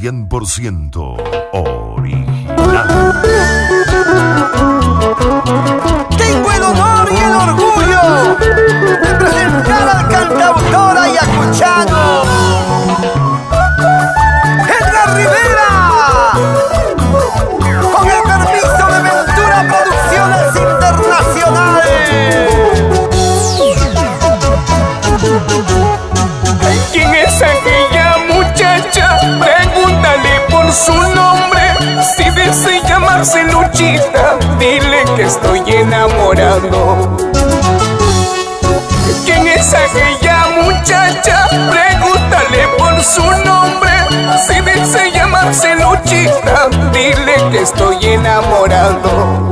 100% original. Desea llamarse Luchita, dile que estoy enamorado. ¿Quién es aquella muchacha? Pregúntale por su nombre. Si desea llamarse Luchita, dile que estoy enamorado.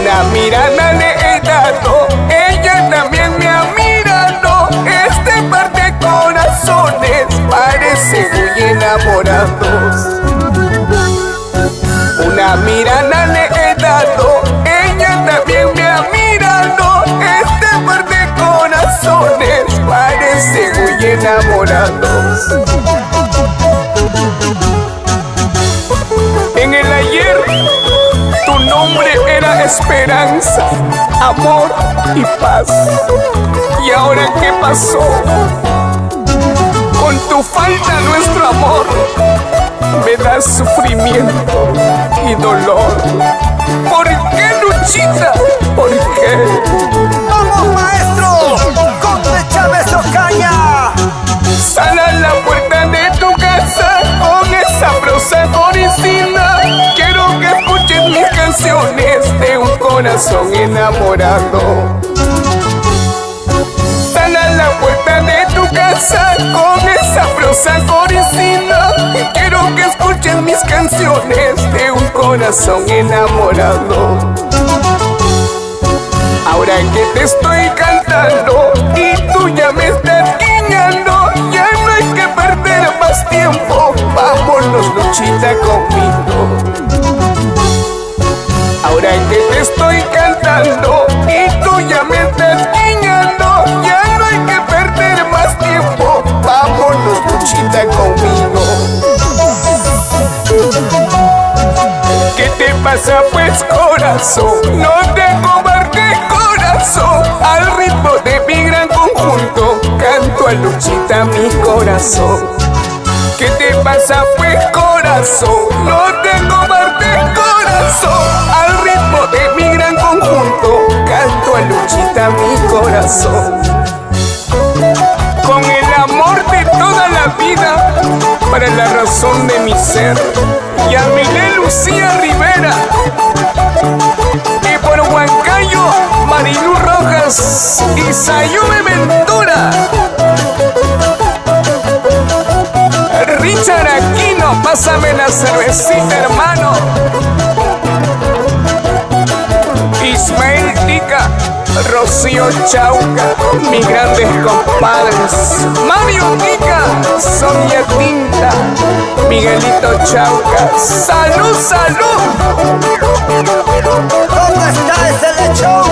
Una mirada le he dado, ella también me ha mirado. Este par de corazones parece muy enamorados. Esperanza, amor y paz. ¿Y ahora qué pasó? Con tu falta nuestro amor me da sufrimiento y dolor. Corazón enamorado. Sal a la puerta de tu casa con esa prosa coricina. Quiero que escuches mis canciones de un corazón enamorado. Ahora que te estoy cantando y tú ya me estás guiñando, ya no hay que perder más tiempo. Vámonos, Luchita, conmigo. ¿Qué te pasa pues corazón? No te cobarde corazón Al ritmo de mi gran conjunto Canto a Luchita mi corazón ¿Qué te pasa pues corazón? No te cobarde corazón Al ritmo de mi gran conjunto Canto a Luchita mi corazón Con el amor de toda la vida Para la razón de mi ser Yamilé Lucía Rojas y Ventura Richard Aquino, pásame la cervecita hermano Ismael Tica Rocío Chauca, mis grandes compadres. Mario Tica, Sonia Tinta, Miguelito Chauca. ¡Salud, salud! ¿Dónde está ese lechón?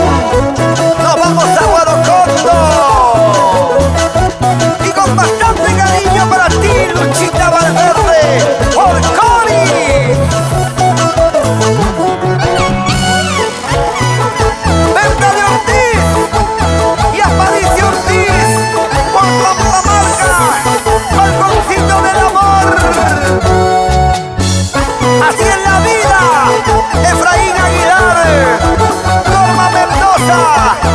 炸